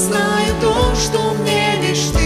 знаю то, что мне лишь ты.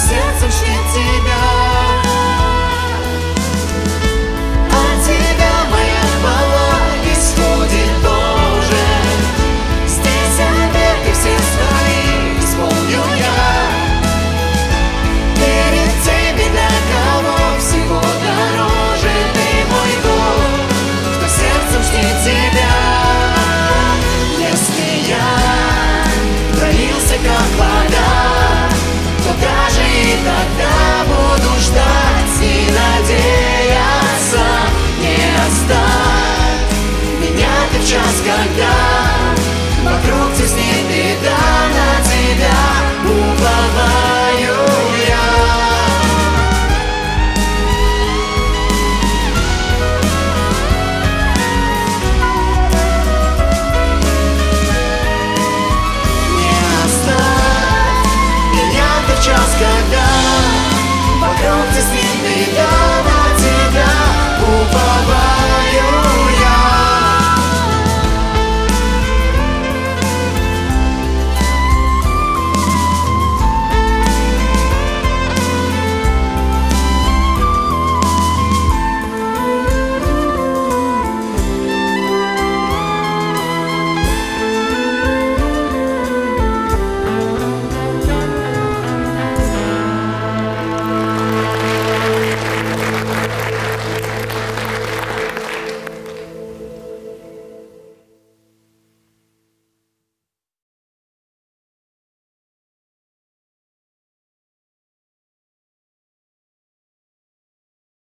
Сердцем чтит Тебя